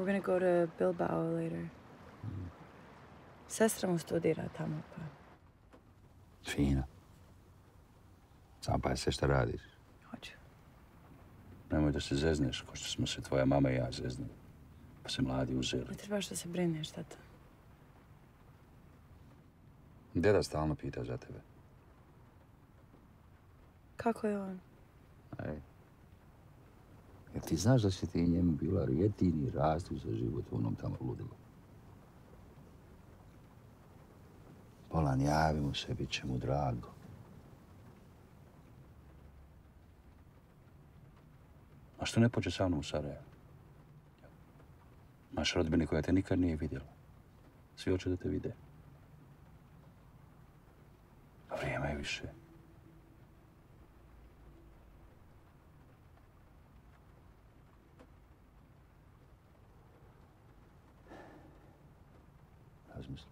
We're gonna go to Bilbao later. Sestra mu studira tamo, pa. Fino. Sam se šta radiš. Hoću. Nemoj da se zezneš, ko što smo se tvoja mama i ja zeznuli. Pa se mladi uzeli. Ne trebaš da se brineš, tata. Deda stalno pita za tebe. Kako je on? Ej. Jer ti znaš da si ti njemu bila jedini razlog za život u onom tamo ludilu. Polan, javi mu se, bit će mu drago. A što ne pođe sa mnom u Sarajevo? Naš rodbini koja te nikad nije vidjela. Svi hoće da te vide. A vrijeme je više. Razmislim.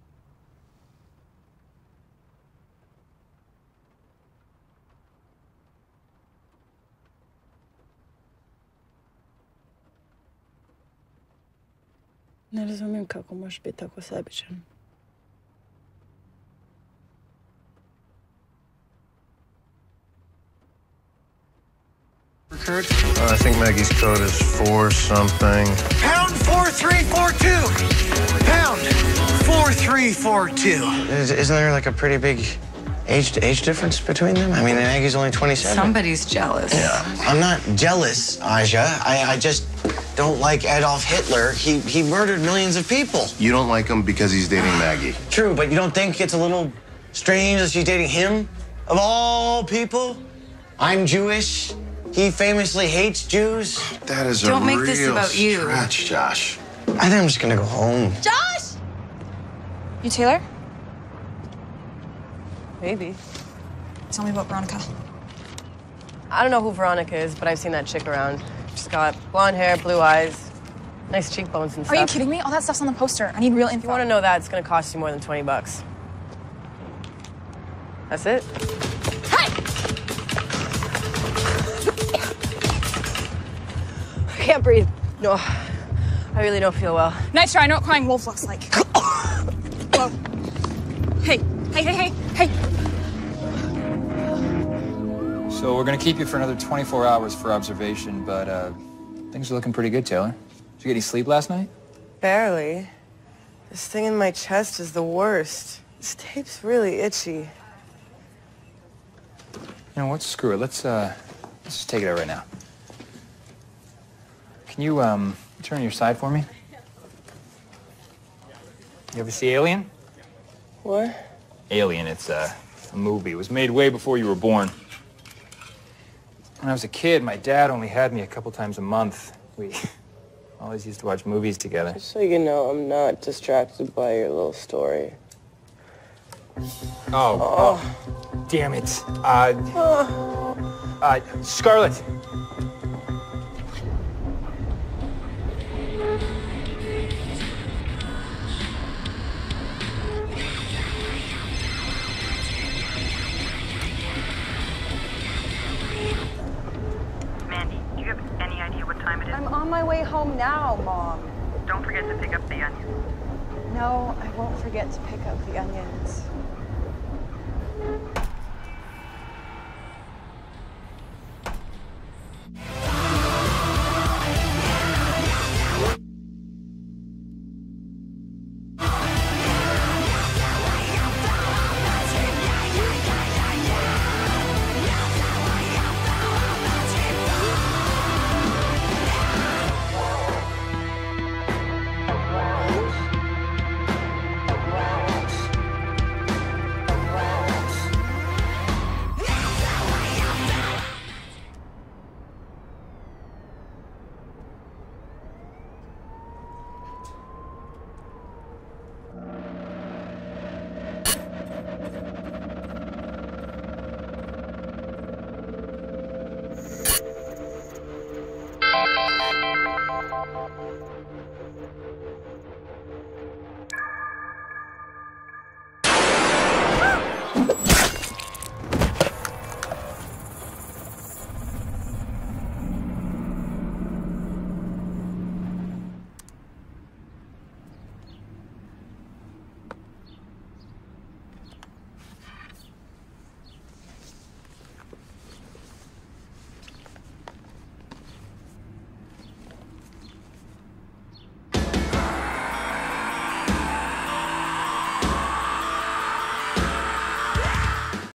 Ne razumijem kako možeš biti tako sebičan. Uh, I think Maggie's code is four something. Pound 4342! Pound 4342! Is- Isn't there like a pretty big age age difference between them? I mean, Maggie's only 27. Somebody's jealous. Yeah. I'm not jealous, Aja. I, I just don't like Adolf Hitler. He he murdered millions of people. You don't like him because he's dating ah, Maggie. True, but you don't think it's a little strange that she's dating him? Of all people? I'm Jewish. He famously hates Jews. That is Don't a make real this about you. stretch, Josh. I think I'm just gonna go home. Josh! You Taylor? Maybe. Tell me about Veronica. I don't know who Veronica is, but I've seen that chick around. She's got blonde hair, blue eyes, nice cheekbones and Are stuff. Are you kidding me? All that stuff's on the poster. I need real info. If you want to know that, it's going to cost you more than 20 bucks. That's it? I can't breathe. No, I really don't feel well. Nice try. I know what crying wolf looks like. Whoa. Hey, hey, hey, hey, hey. So we're gonna keep you for another 24 hours for observation, but uh, things are looking pretty good, Taylor. Did you get any sleep last night? Barely. This thing in my chest is the worst. This tape's really itchy. You know what? Screw it. Let's uh, let's just take it out right now. Can you um turn your side for me? You ever see Alien? What? Alien. It's uh, a movie. It was made way before you were born. When I was a kid, my dad only had me a couple times a month. We always used to watch movies together. Just so you know, I'm not distracted by your little story. Oh, oh. damn it. Uh, uh, Scarlett. Home now, Mom. Don't forget to pick up the onions. No, I won't forget to pick up the onions.